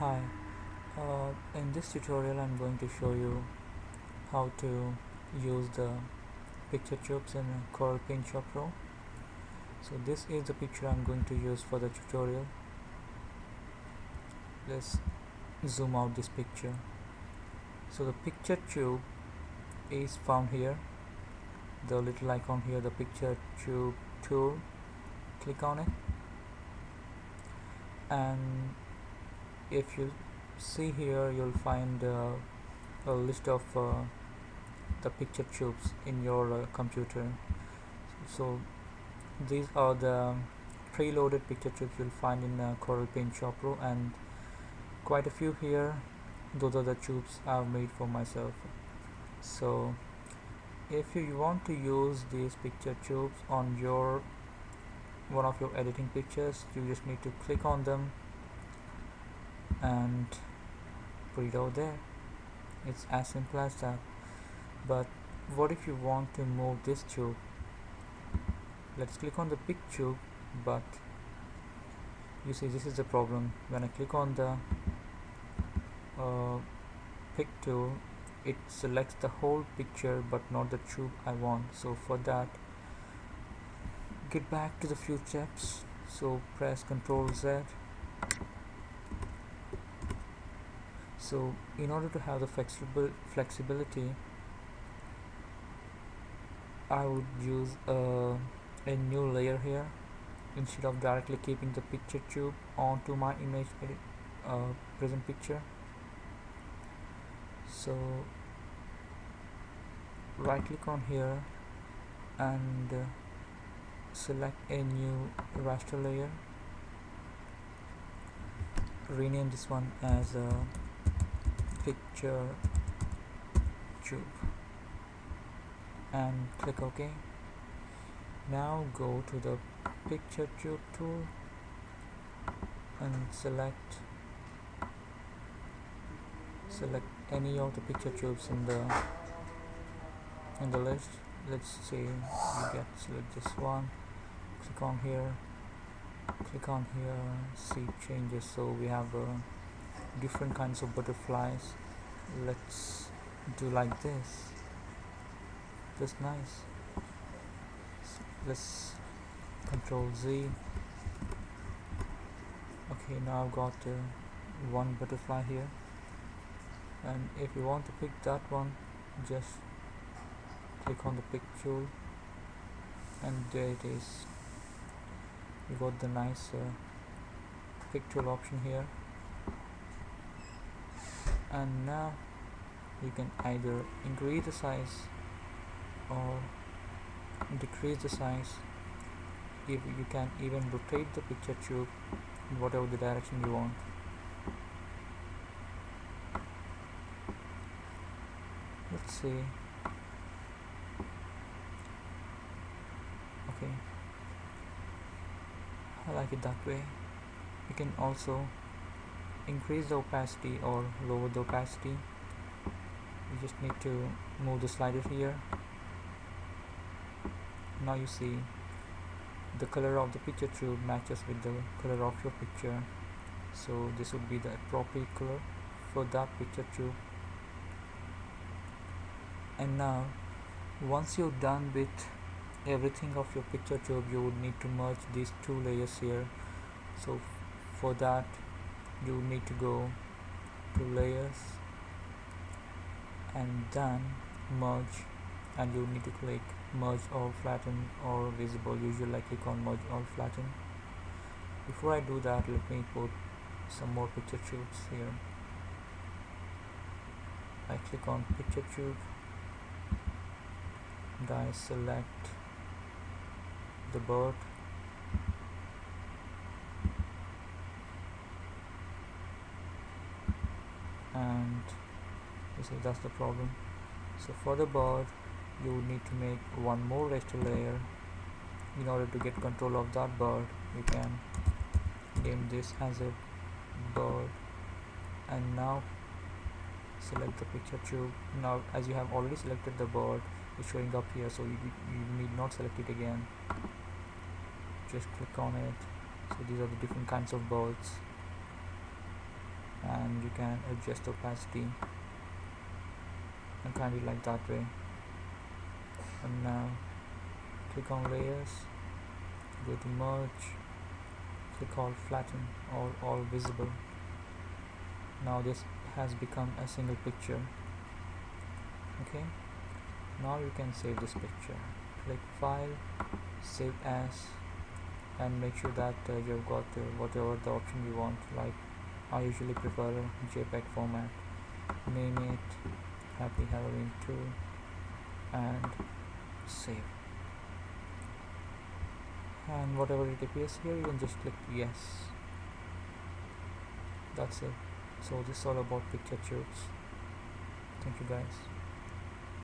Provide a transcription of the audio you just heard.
Hi, uh, in this tutorial I'm going to show you how to use the picture tubes in Corel Paint Shop Pro. So this is the picture I'm going to use for the tutorial. Let's zoom out this picture. So the picture tube is found here. The little icon here, the picture tube tool. Click on it and if you see here you'll find uh, a list of uh, the picture tubes in your uh, computer. So these are the preloaded picture tubes you'll find in uh, Corel Paint Shop Pro and quite a few here. Those are the tubes I've made for myself. So if you want to use these picture tubes on your one of your editing pictures you just need to click on them and put it out there. It's as simple as that. But what if you want to move this tube? Let's click on the pick tube but you see this is the problem. When I click on the uh, pick tool it selects the whole picture but not the tube I want. So for that get back to the few steps. So press ctrl Z so in order to have the flexible flexibility I would use a, a new layer here. Instead of directly keeping the picture tube onto my image edit, uh, present picture. So right click on here and uh, select a new raster layer. Rename this one as a picture tube. And click OK. Now go to the picture tube tool and select select any of the picture tubes in the in the list. Let's say you get select this one. Click on here. Click on here. See changes. So we have uh, different kinds of butterflies. Let's do like this. That's nice. Let's control Z. Okay now I've got uh, one butterfly here. And if you want to pick that one just click on the pick tool and there it is. You got the nice uh, pick tool option here and now you can either increase the size or decrease the size. If you can even rotate the picture tube in whatever the direction you want. Let's see. Okay. I like it that way. You can also increase the opacity or lower the opacity. You just need to move the slider here. Now you see the color of the picture tube matches with the color of your picture. So this would be the appropriate color for that picture tube and now once you're done with everything of your picture tube you would need to merge these two layers here. So for that you need to go to layers and then merge and you need to click merge all flatten or visible usually I click on merge all flatten. Before I do that let me put some more picture tubes here. I click on picture tube and I select the bird and you see that's the problem. So for the bird you would need to make one more raster layer. In order to get control of that bird you can name this as a bird. And now select the picture tube. Now as you have already selected the bird it's showing up here so you, you need not select it again. Just click on it. So these are the different kinds of birds and you can adjust opacity and kind of like that way. And now click on layers go to merge click on flatten or all visible. Now this has become a single picture. Okay? Now you can save this picture. Click file save as and make sure that uh, you've got uh, whatever the option you want like I usually prefer JPEG format. Name it happy Halloween 2 and save. And whatever it appears here you can just click yes. That's it. So this is all about picture tubes thank you guys